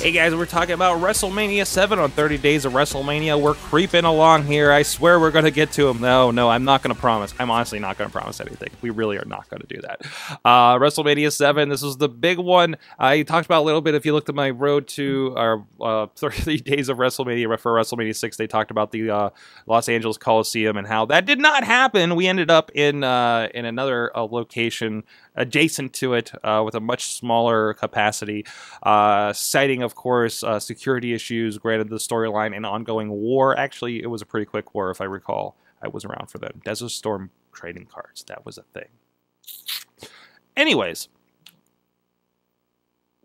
Hey guys, we're talking about WrestleMania 7 on 30 Days of WrestleMania. We're creeping along here. I swear we're going to get to them. No, no, I'm not going to promise. I'm honestly not going to promise anything. We really are not going to do that. Uh, WrestleMania 7, this was the big one. I talked about a little bit if you looked at my road to our uh, 30 Days of WrestleMania for WrestleMania 6. They talked about the uh, Los Angeles Coliseum and how that did not happen. We ended up in uh, in another uh, location adjacent to it uh, with a much smaller capacity, uh, citing, of course, uh, security issues, granted the storyline and ongoing war. Actually, it was a pretty quick war, if I recall. I was around for them. Desert Storm trading cards, that was a thing. Anyways,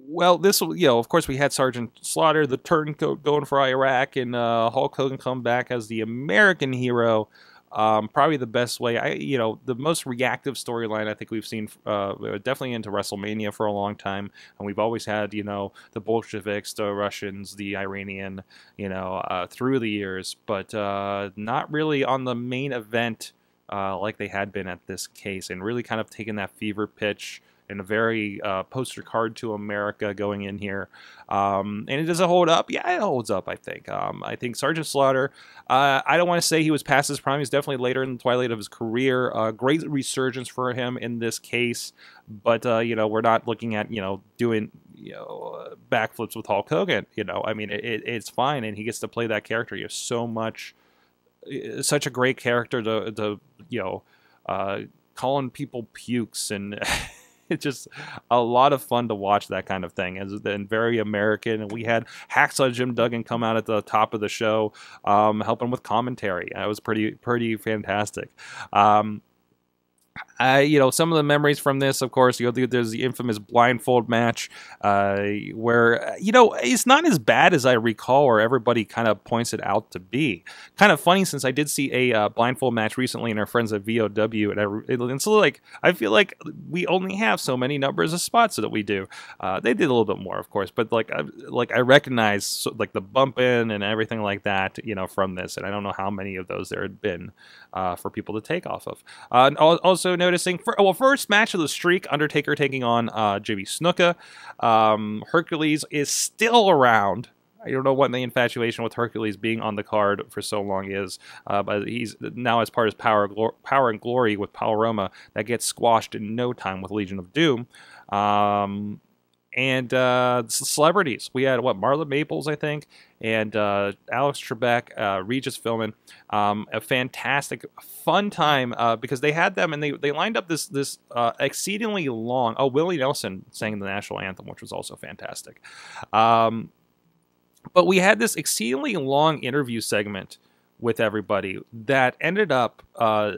well, this you know, of course, we had Sergeant Slaughter, the turncoat, going for Iraq, and uh, Hulk Hogan come back as the American hero. Um, probably the best way. I, you know, the most reactive storyline I think we've seen, uh, definitely into WrestleMania for a long time, and we've always had, you know, the Bolsheviks, the Russians, the Iranian, you know, uh, through the years, but uh, not really on the main event uh, like they had been at this case, and really kind of taking that fever pitch and a very uh, poster card to America going in here. Um, and it does it hold up? Yeah, it holds up. I think. Um, I think Sergeant Slaughter. Uh, I don't want to say he was past his prime. He's definitely later in the twilight of his career. Uh, great resurgence for him in this case, but uh, you know we're not looking at you know doing you know backflips with Hulk Hogan. You know, I mean it, it's fine, and he gets to play that character. He has so much, uh, such a great character to, to you know, uh, calling people pukes and. it's just a lot of fun to watch that kind of thing. And very American. And we had Hacksaw Jim Duggan come out at the top of the show, um, helping with commentary. That was pretty pretty fantastic. Um, I, you know, some of the memories from this, of course, you know, there's the infamous blindfold match, uh, where you know it's not as bad as I recall, or everybody kind of points it out to be. Kind of funny since I did see a uh, blindfold match recently in our friends at VOW, and, I, and so like I feel like we only have so many numbers of spots that we do. Uh, they did a little bit more, of course, but like I, like I recognize like the bump in and everything like that, you know, from this, and I don't know how many of those there had been uh, for people to take off of. Uh, also noticing, for, well, first match of the streak, Undertaker taking on uh, Jimmy Snuka. Um, Hercules is still around. I don't know what the infatuation with Hercules being on the card for so long is, uh, but he's now as part of Power, Power and Glory with Paul Roma that gets squashed in no time with Legion of Doom. Um, and uh, celebrities. We had what Marla Maples, I think, and uh, Alex Trebek, uh, Regis Philbin. Um, a fantastic, fun time uh, because they had them and they, they lined up this this uh, exceedingly long. Oh, Willie Nelson sang the national anthem, which was also fantastic. Um, but we had this exceedingly long interview segment with everybody that ended up uh,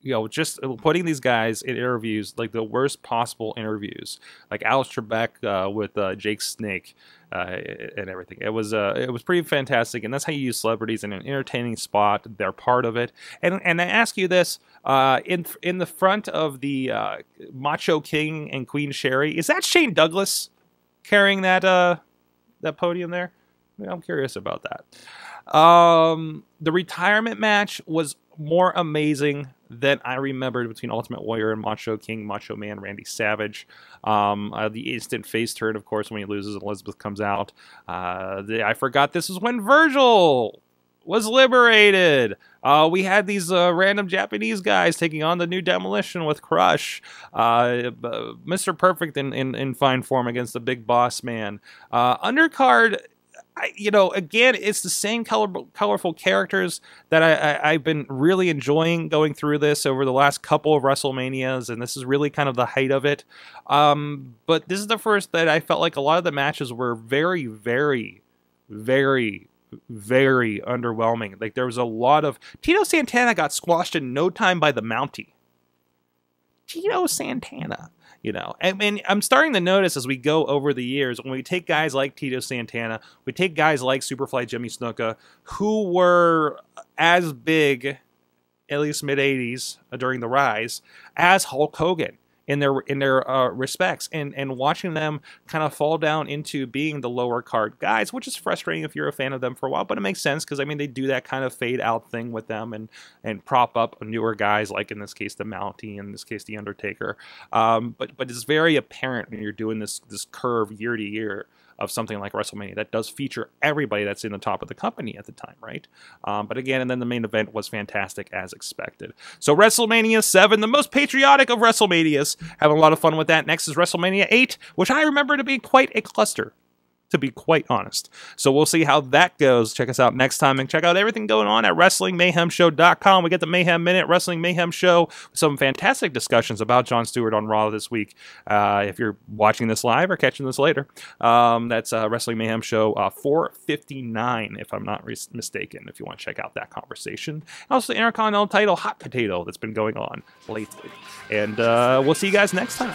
you know, just putting these guys in interviews, like the worst possible interviews, like Alex Trebek uh, with uh, Jake Snake uh, and everything. It was uh, it was pretty fantastic, and that's how you use celebrities in an entertaining spot. They're part of it. And and I ask you this: uh, in in the front of the uh, Macho King and Queen Sherri, is that Shane Douglas carrying that that podium there? I'm curious about that. Um, the retirement match was more amazing than I remembered between Ultimate Warrior and Macho King, Macho Man, Randy Savage. Um, uh, the instant face turn, of course, when he loses, Elizabeth comes out. Uh, the, I forgot this is when Virgil was liberated. Uh, we had these uh, random Japanese guys taking on the new Demolition with Crush. Uh, Mr. Perfect in, in, in, fine form against the Big Boss Man. Uh, undercard I, you know, again, it's the same color, colorful characters that I, have been really enjoying going through this over the last couple of WrestleManias, and this is really kind of the height of it. Um, but this is the first that I felt like a lot of the matches were very, very, very, very underwhelming. Like there was a lot of Tito Santana got squashed in no time by the Mountie. Tito Santana you know? And, and, i'm starting to notice as we go over the years when we take guys like tito santana we take guys like superfly jimmy snuka who were as big at least mid 80s uh, during the rise as hulk hogan in their in their uh, respects, and and watching them kind of fall down into being the lower card guys, which is frustrating if you're a fan of them for a while, but it makes sense because I mean they do that kind of fade out thing with them and and prop up newer guys like in this case the Mountie, in this case the Undertaker. Um, but but it's very apparent when you're doing this this curve year to year of something like WrestleMania that does feature everybody that's in the top of the company at the time, right? Um, but again, and then the main event was fantastic as expected. So WrestleMania 7, the most patriotic of WrestleManias, having a lot of fun with that. Next is WrestleMania 8, which I remember to be quite a cluster to be quite honest. So we'll see how that goes. Check us out next time and check out everything going on at WrestlingMayhemShow.com. We get the Mayhem Minute, Wrestling Mayhem Show, some fantastic discussions about Jon Stewart on Raw this week. Uh, if you're watching this live or catching this later, um, that's uh, Wrestling Mayhem Show uh, 459, if I'm not re- mistaken, if you want to check out that conversation. Also, the Intercontinental title hot potato that's been going on lately. And uh, we'll see you guys next time.